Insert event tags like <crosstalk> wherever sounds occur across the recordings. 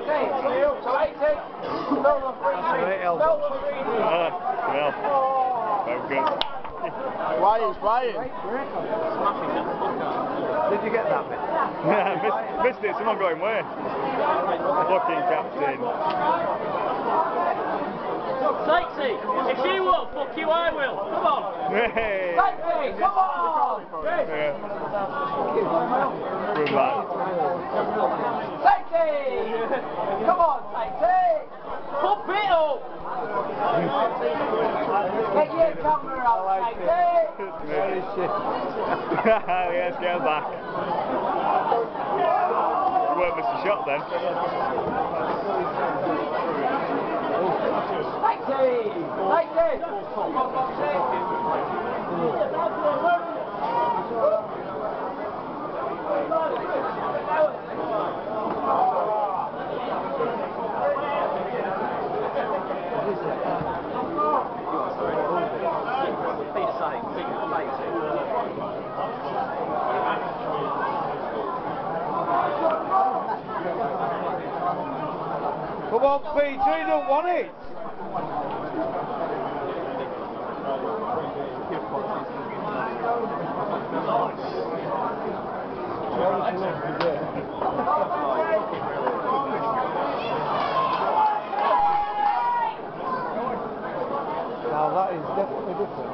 Eighteen. So eighteen. Spell the three Right, D. Elbow. Spell the three D. Well, very good. Ryan's Did you get that bit? Yeah, missed, missed it, someone got him way. Fucking captain. Sykesy, if she won't fuck you, I will. Come on. Hey! Eighteen. Come on. Yeah. Good lad. Eighteen. Come on, eighteen. Pump it up. Get your camera out, eighteen. Very shit. <laughs> yes, go back. You won't miss a shot then. Eighteen. Eighteen. Peter saying, Peter Sykesy. Come on, Peter, don't want it. Now that is definitely different.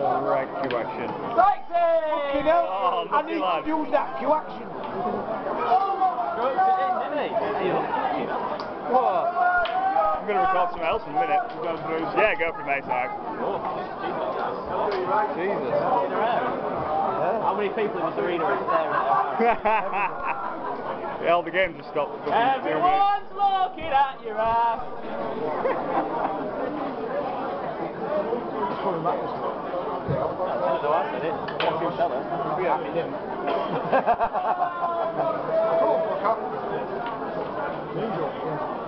Correct cue action. Eighteen. You know, Oh, I need lad. to use that cue action. Strokes it in, didn't he? What? I'm going to record something else in a minute. Yeah, go for it, mate. Sorry. Jesus. How many people in this arena are staring at her? yeah, the game just stopped. for fucking two minutes. Everyone's looking at your ass. <laughs> Coming back this way. I don't know, I said it. What you tell her? Didn't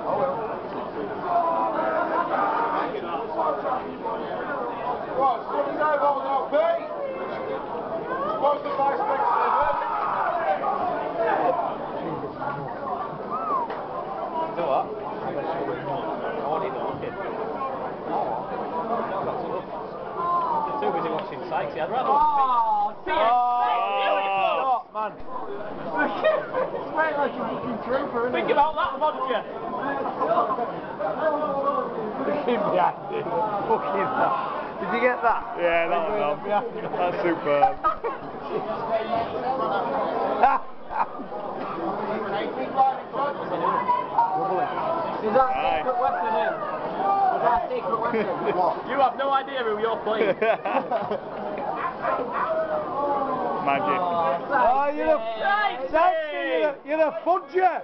Oh well. Do what? I want it looking. I'm too busy watching Sykes. I'd rather watch Oh, Peter. Oh. Stop, man. Straight like a fucking trooper, Think it? about that, vodka. Looking behind it. Fucking hell. Did you get that? Yeah, that was on. That's superb. Is that Aye. secret You have no idea who you're playing. <laughs> Magic. Oh, you're a, Sykes! Sykesy, you're a, you're a fudger.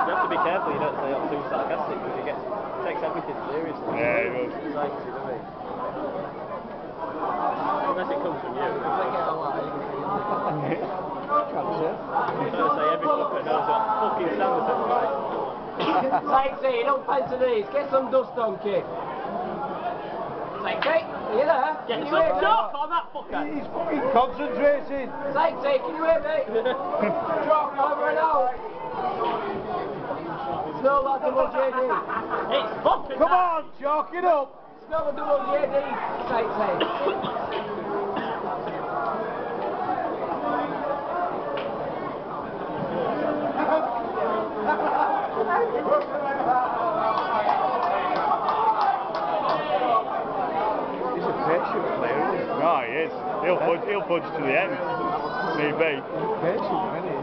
You have to be careful you don't say I'm too sarcastic because he gets takes everything seriously. Yeah, he does. Sykes. Unless it comes from you. I'm trying to say every fucker knows what fucking Sanderson like. Sykesy, don't fancy these. Get some dust on, kid. Sykesy, are you there? Get Can you some hear me? duck on that fucker. He's fucking concentrating. Sykesy, can you hear me? <laughs> Drop over and out. Smell that double JD. It's fucking Come on, chalk it up. Smell the double JD. Sykesy. He's a patient player, isn't he? No, he is. He'll fudge, he'll fudge to the end. Need be. Patient, isn't he?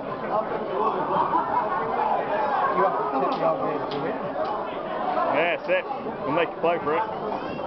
You have to take your game to win. Yeah, that's it. We'll make you play for it.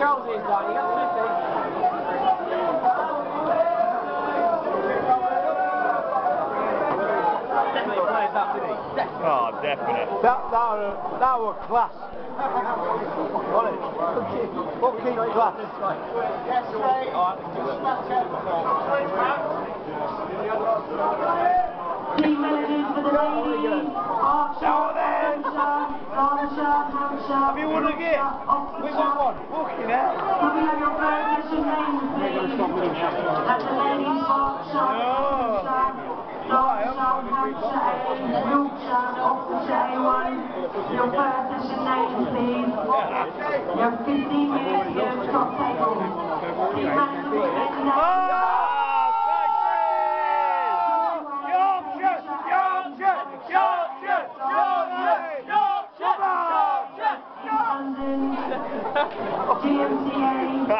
Charles is uh, down. He got 50. Oh, definite. That, that, were, that were class. Fucking class. Yes, mate. Team managers for the ladies, Derbyshire, Hampshire, Have you won again? We won one. Fucking hell. Can we your position names, please? That's the ladies, Berkshire, Hampshire, Derbyshire, Hampshire A, Yorkshire, Oxfordshire A1. Your position names, please. You have 15 minutes to your top table. The ladies. London, GMCA,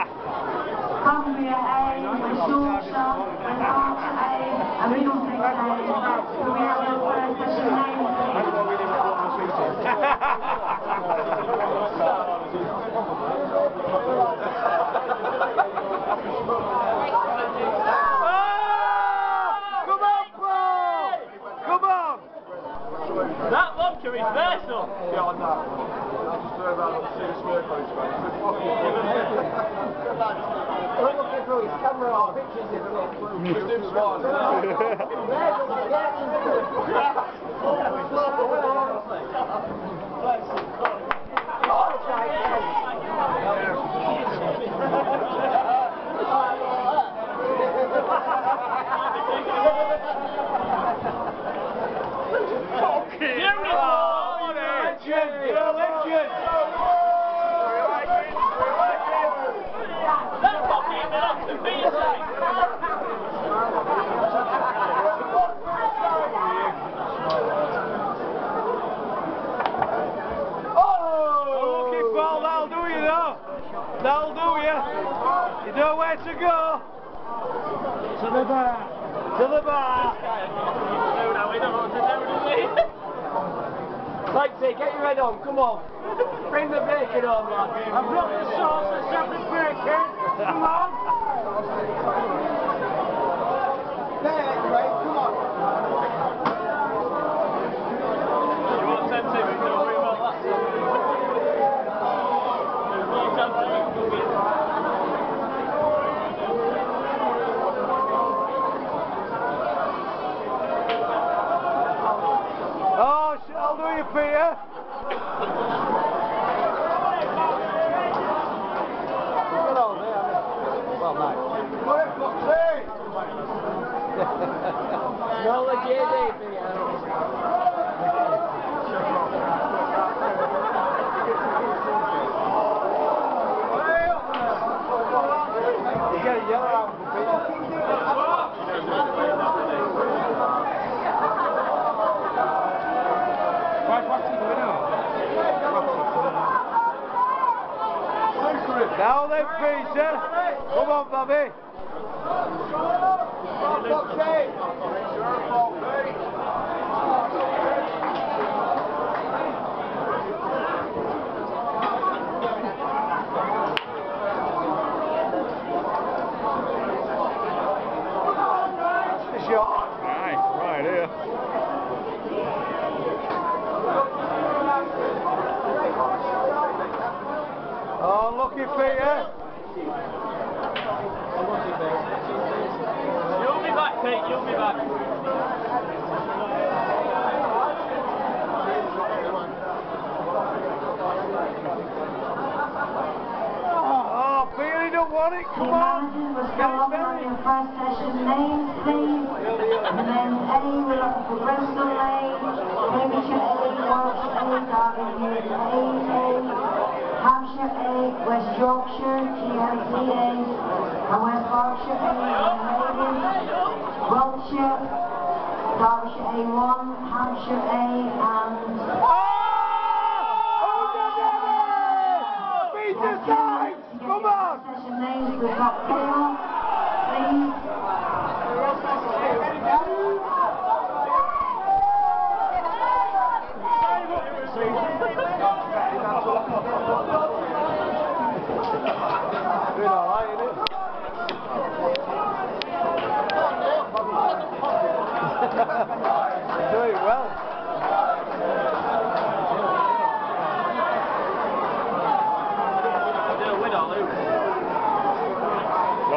Cumbria A, West Yorkshire, and Berkshire A, and Middlesex A. Can we have your first session names, please? On, Paul! Come on! That vodka is versatile. Yeah, I just turn around and see the smirk on his face. Look looking through his camera pictures you look. Just him smiling. Oh, legend! You're a legend! That vodka is enough to be safe. Oh, lucky Paul, that'll do you though. That'll do you. You know where to go. To the bar. To the bar. No, no, we don't know what to do, do we? Lexi, get your head on, come on. Bring the bacon on, lad. I've got the sauce, let's have the bacon. Come on. <laughs> You want sensitive, don't worry about that. There's no chance of it cooking. Oh, sh- Now then, Peter. Come on, Bobby. The want it. Come on. managers will Get start it, off Billy. on your first session names, please. The men's A, we're looking for Bristol A, Cambridgeshire A, Warwickshire A, A, A, Hampshire A, West Yorkshire, and West Berkshire A, and ladies, Wiltshire, Derbyshire A1, Hampshire A, and Oh! Oh, no, thanks. Come on. To the top please.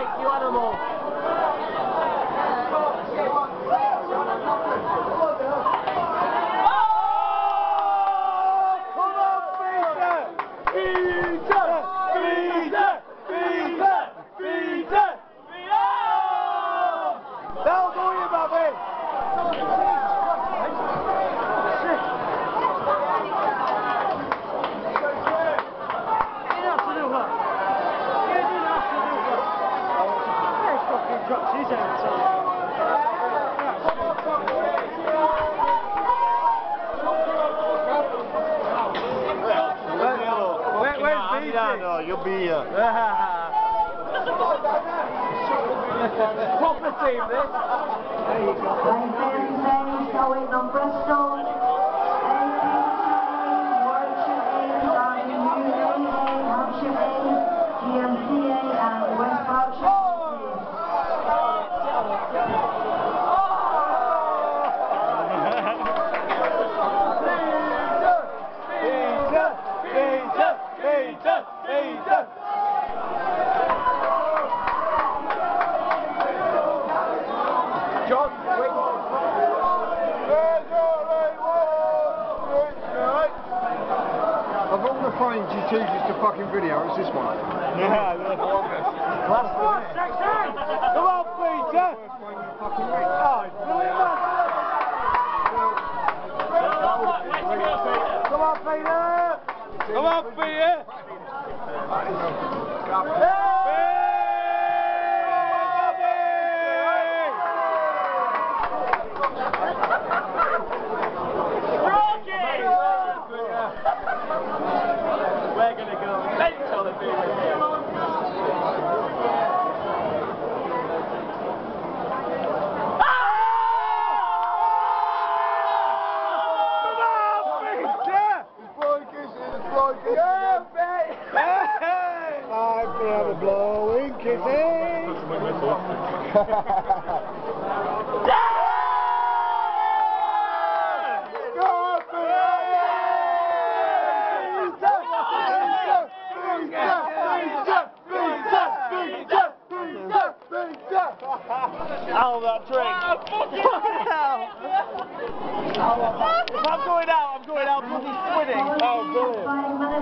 like you animals. You'll be uh, Proper team, this. Ladies and gentlemen, going on Bristol. Warwickshire A, Darwin A, Hampshire A, GMC A, and West Berkshire. Peter! Peter! Peter! Peter! John. Of all the phones you choose to fucking video, it's this one. yeah, yeah. Come on, Peter! Oh, brilliant, man. Come on, Peter! Come on, Peter! We're gonna go mental if we win here. I'm gonna have a blowing kissing. Oh, that drink. If I'm going out, I'm going out bloody swimming. Oh, brilliant.